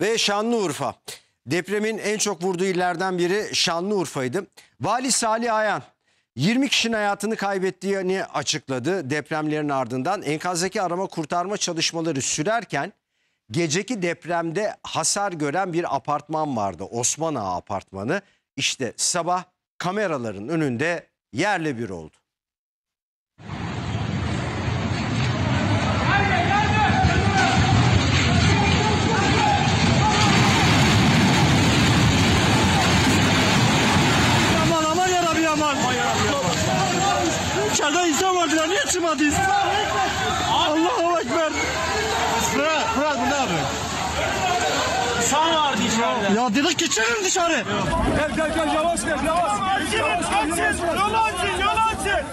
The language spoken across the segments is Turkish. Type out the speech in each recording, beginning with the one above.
Ve Şanlıurfa. Depremin en çok vurduğu illerden biri Şanlıurfa'ydı. Vali Salih Ayan 20 kişinin hayatını kaybettiğini açıkladı. Depremlerin ardından enkazdaki arama kurtarma çalışmaları sürerken geceki depremde hasar gören bir apartman vardı. Osman Ağa apartmanı. İşte sabah kameraların önünde yerle bir oldu. Aman. İçeride insan vardı ya niye çıkmadınız? Allahu Ekber. Fırat bu ne yapıyor? İnsan vardı içeride. Ya dedik geçelim dışarı. Gel gel gel yavaş gel yavaş. Açın açın yol açın yol açın.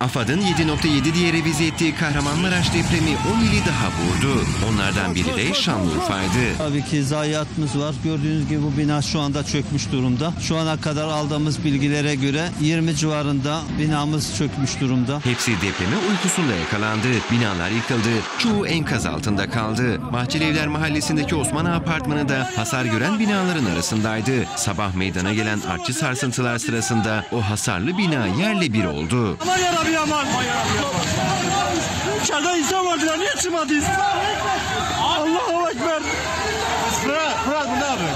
AFAD'ın 7.7 diye revize ettiği Kahramanmaraş depremi 10 ili daha vurdu. Onlardan biri de Şanlıurfa'ydı. Tabii ki zayiatımız var. Gördüğünüz gibi bu bina şu anda çökmüş durumda. Şu ana kadar aldığımız bilgilere göre 20 civarında binamız çökmüş durumda. Hepsi depreme uykusunda yakalandı. Binalar yıkıldı. Çoğu enkaz altında kaldı. Bahçelievler mahallesindeki Osman Ağa apartmanı da hasar gören binaların arasındaydı. Sabah meydana gelen artçı sarsıntılar sırasında o hasarlı bina yerle bir oldu. Aman yarabbi aman. İçeride insan vardı ya niye çıkmadınız? Allahu Ekber. Fırat, Fırat bu ne yapıyor?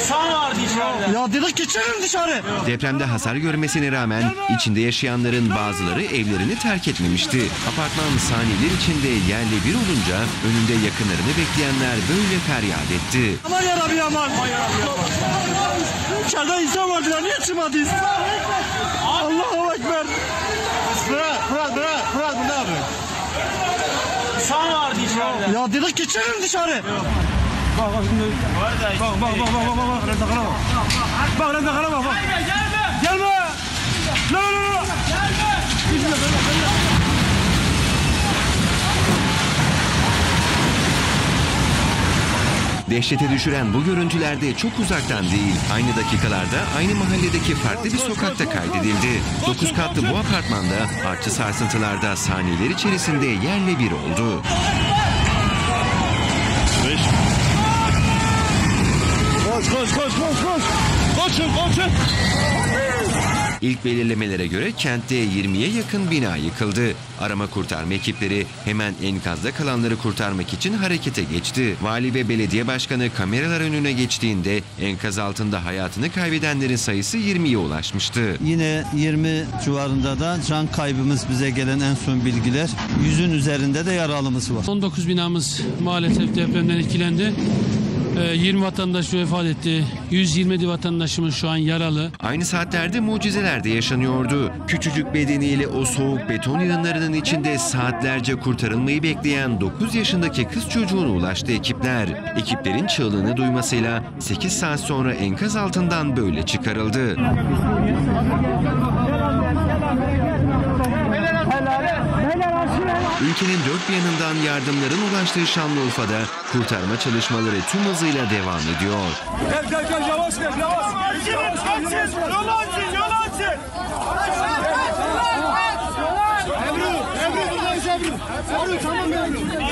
İnsan vardı içeride. Ya dedik geçelim dışarı. Depremde hasar görmesine rağmen içinde yaşayanların bazıları evlerini terk etmemişti. Apartman saniyeler içinde yerle bir olunca önünde yakınlarını bekleyenler böyle feryat etti. Aman yarabbi aman. İçeride insan vardı ya niye çıkmadınız? Allahu Ekber. Fırat, Fırat, Fırat, Fırat bu ne yapıyor? İnsan vardı içeride. Ya dedik geçelim dışarı. Bak bak bak bak bak bak. Rendakara bak. Bak rendakara bak bak. Gelme. Gelme. La la la. Dehşete düşüren bu görüntülerde çok uzaktan değil, aynı dakikalarda aynı mahalledeki farklı bir sokakta kaydedildi. 9 katlı bu apartmanda artçı sarsıntılarda saniyeler içerisinde yerle bir oldu. nicht. Rutsch, rutsch, rutsch, rutsch, rutsch. Rutschen, rutschen. İlk belirlemelere göre kentte 20'ye yakın bina yıkıldı. Arama kurtarma ekipleri hemen enkazda kalanları kurtarmak için harekete geçti. Vali ve belediye başkanı kameralar önüne geçtiğinde enkaz altında hayatını kaybedenlerin sayısı 20'ye ulaşmıştı. Yine 20 civarında da can kaybımız bize gelen en son bilgiler. Yüzün üzerinde de yaralımız var. 19 binamız maalesef depremden etkilendi. Ee, 20 vatandaş vefat etti. 120 vatandaşımız şu an yaralı. Aynı saatlerde mucizeler de yaşanıyordu. Küçücük bedeniyle o soğuk beton yığınlarının içinde saatlerce kurtarılmayı bekleyen 9 yaşındaki kız çocuğuna ulaştı ekipler. Ekiplerin çığlığını duymasıyla 8 saat sonra enkaz altından böyle çıkarıldı. Ülkenin dört bir yanından yardımların ulaştığı Şanlıurfa'da kurtarma çalışmaları tüm hızıyla devam ediyor. Gel gel gel yavaş gel yavaş. Açın açın yol açın yol açın. Ebru, Ebru buradayız Ebru. Ebru tamam Ebru.